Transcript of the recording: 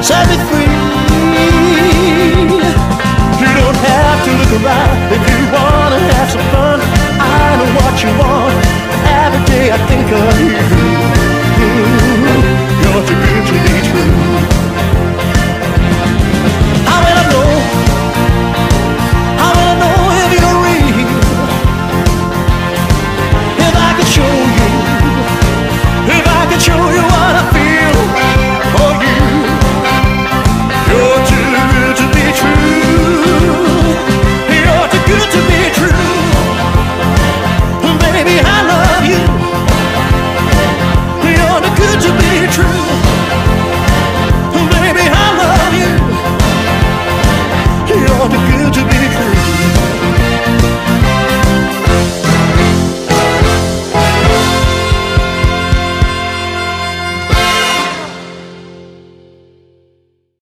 Sabe to be